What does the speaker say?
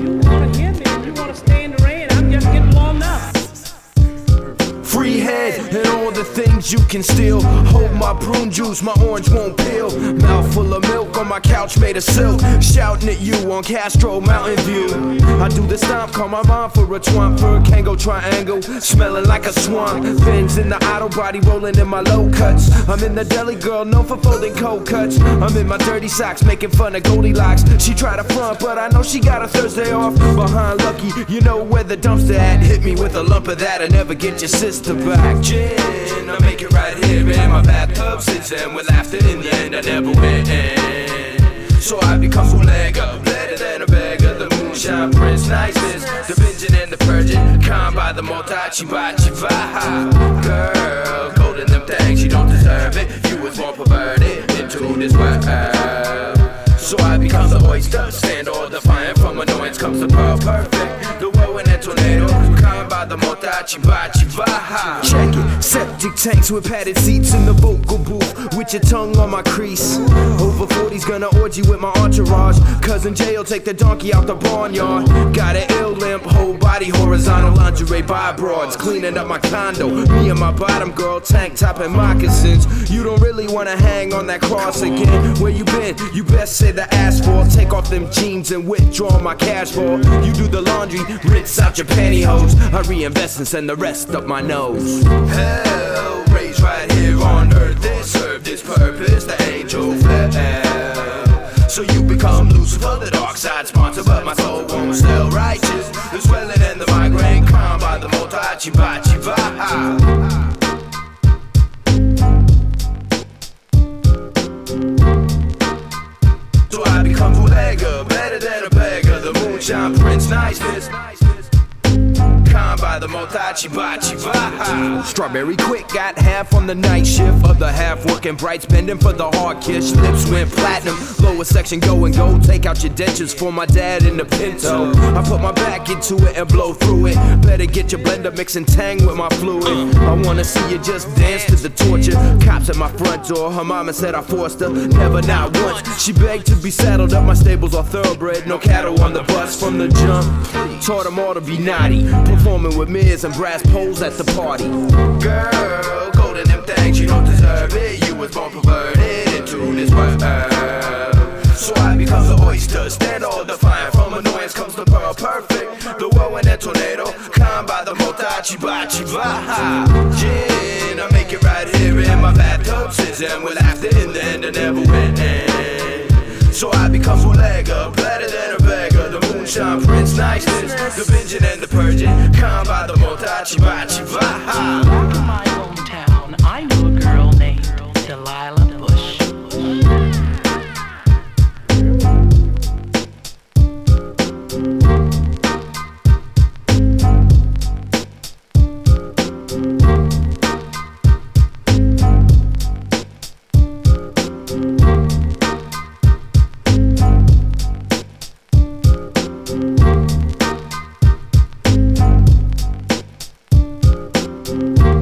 you. You can steal. Hold my prune juice, my orange won't peel. Mouth full of milk on my couch made of silk. Shouting at you on Castro Mountain View. I do the stomp, call my mom for a twomp for a Kango triangle. Smelling like a swamp. Fins in the auto body rolling in my low cuts. I'm in the deli girl, known for folding cold cuts. I'm in my dirty socks, making fun of Goldilocks. She tried to front, but I know she got a Thursday off. Behind Lucky, you know where the dumpster at. Hit me with a lump of that I never get your sister back. Gin, I make it right here in my bathtub. Sits in with laughter in the end, I never win. So I become bootlegger, better than a beggar. The moonshine prince, niceness, the binging and the purging. Calm by the motachi bachi vibe. Girl, golden them things, you don't deserve it. You was born perverted into this world. So I become the oyster, stand all defiant from annoyance comes the perfect. The whirlwind and tornado, the. Check it, septic tanks with padded seats in the vocal booth, with your tongue on my crease. Over 40's gonna orgy with my entourage. Cousin Jay will take the donkey out the barnyard. Got an ill body lingerie by broads, cleaning up my condo. Me and my bottom girl, tank top and moccasins. You don't really wanna hang on that cross again. Where you been? You best say the asphalt. Take off them jeans and withdraw my cash for. You do the laundry, rinse out your pantyhose. I reinvest and send the rest up my nose. Hell, raised right here on earth, this served its purpose. The angel fell. So you become Lucifer, the dark side sponsor, but my soul won't still righteous. The swelling and the motachi bachi vibe. So I become bootlegger, better than a beggar. The moonshine prince, niceness. Calm by the motachi bachi vibe. Strawberry quick got half on the night shift. Other half working bright, spending for the hard kiss. Lips went platinum. Lower section go and go. Take out your dentures for my dad in the pinto. I put my back into it and blow through it. Get your blender mixing tang with my fluid. I wanna see you just dance to the torture. Cops at my front door. Her mama said I forced her. Never, not once. She begged to be saddled up. My stables are thoroughbred. No cattle on the bus from the jump. Taught them all to be naughty. Performing with mirrors and brass poles at the party. Girl, golden them things, you don't deserve it. You was born perverted into this world. So I become the oyster, stand all defiant. From annoyance comes the pearl perfect. The whirlwind and tornado, calm by the motachi bachi vibe. Gin, I make it right here in my bathtub. Sits in with laughter in the end, I never win. So I become bootlegger, better than a beggar. The moonshine prince, niceness, the binging and the purging, calm by the motachi bachi Thank